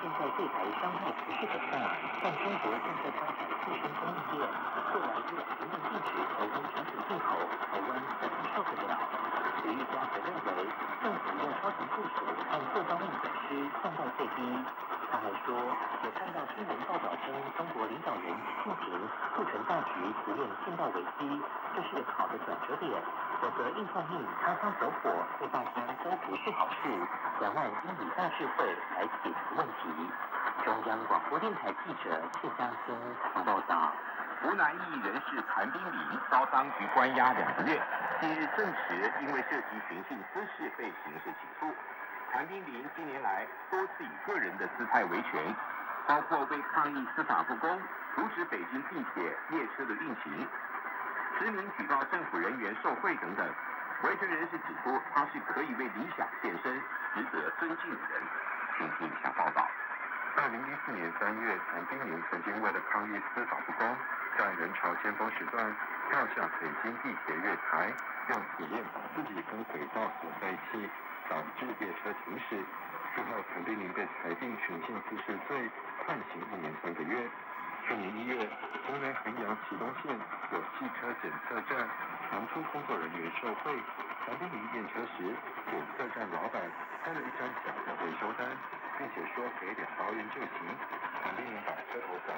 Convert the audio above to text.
现在对台伤害不是很大，但中国正在发展自身供应链，未来若全面禁止台湾产品进口，台湾可能受不了。李玉家则认为，政府用超前部署，按各方面损失降到最低。他还说，有看到新闻报道称，中国领导人习近平促成大局，不愿见到危机，这是好的转折点。否则硬碰硬、擦枪走火，对大家都不是好事。两岸应以大智慧来解决问题。央广播电台记者谢嘉欣报道。湖南异议人士谭冰林遭当局关押两个月，近日证实因为涉及寻衅滋事被刑事起诉。谭冰林近年来多次以个人的姿态维权，包括为抗议司法不公，阻止北京地铁列车的运行。实名举报政府人员受贿等等，维权人士指出，他是可以为理想献身、值得尊敬的人。请听一下报道。二零一四年三月，谭冰林曾经为了抗议司法不公，在人潮尖峰时段跳下北京地铁月台，用铁链把自己跟轨道锁在一起，导致列车停驶。之后，谭冰林被裁定寻衅滋事罪，判刑一年三个月。去年一月，湖南衡阳祁东县有汽车检测站传出工作人员受贿，谭冰林验车时，检测站老板开了一张假的维修单，并且说给点高人就行，肯定把车头砸。